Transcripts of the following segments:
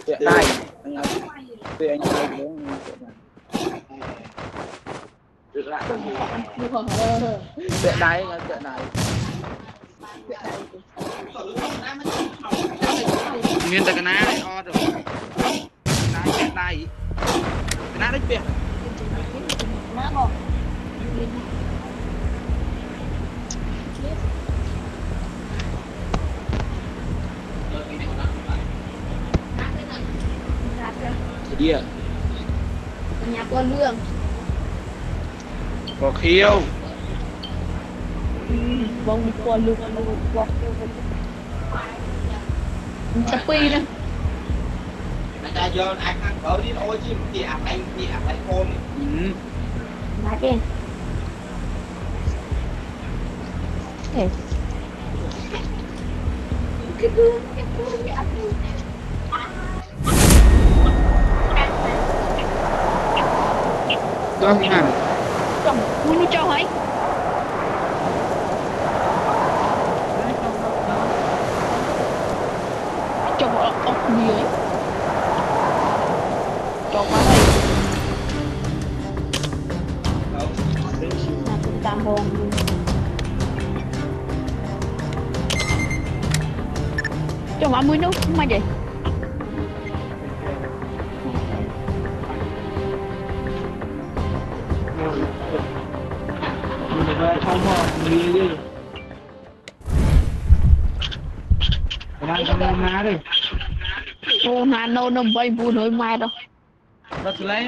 ពាក់ដៃហ្នឹងឲ្យពេលអញឲ្យហ្មងពាក់ដៃពាក់ដៃឲ្យពាក់ដៃ មានតែកណាអត់ទេដៃពាក់ដៃកណាដូចពាក់ ណាបង Yeah. Nhà con Hương. Có khiêu. Vâng đi qua luôn qua luôn. Chắc quy nè. Anh ta vô ăn ăn bữa đi thôi chứ đi ăn anh đi ăn ừ. anh con. Cái bương, cái bương, cái bương. Dominan. Bunu cahai. Cho chồng ốc gì ấy. chồng quá đây. Tam hồn. Cho bọn mươi nước mà vậy. បានទៅណាទេអូណាណូនៅ3 400ម៉ែត្រដល់កន្លែង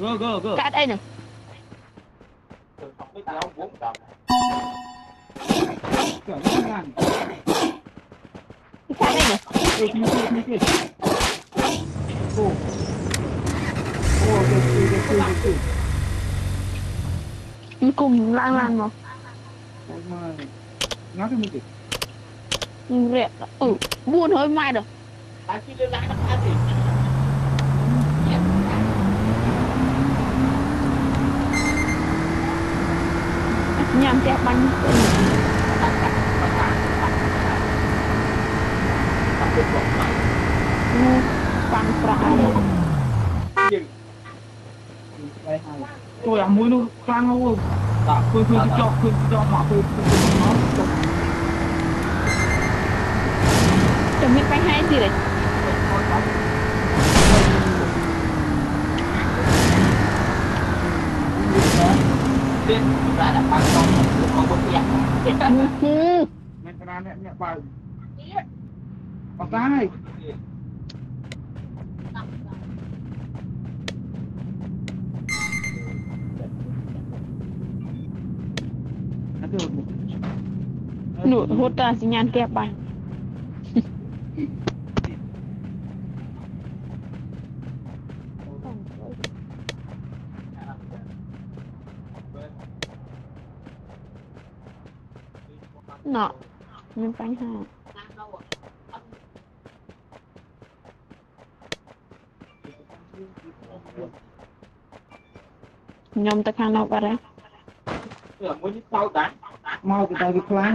go go go. Cắt đây này. Cắt đây này. Ô, ô, được, được, được, được, đi cùng lan lan mà. Nó cái mình kì rẹt buồn hơi mai được Ô, được, được, được, được, được, được. អង្គុំឡើងឡានមក Ôi mà. Ngó cái mình kìa. រៀកអឺ400ម៉ែទៅ Làm chi lên lá nó ăn gì? ញ៉ាំផ្ទះបាញ់ទៅ Không biết bột mày. បាំងប្រាក់អី Nhưng Đây, ទៀតតែដាក់បាក់ក្នុងក្នុងពុទ្ធទៀតមានប្រាណអ្នកអ្នកបើទៀតបតាយអត់ទៅនោះហូតតាសញ្ញាណទៀតបាញ់ ណក់មានបញ្ហាខ្ញុំទៅខាងនោះបាត់ហើយមួយនេះទៅតាមកទៅវាខ្លាំង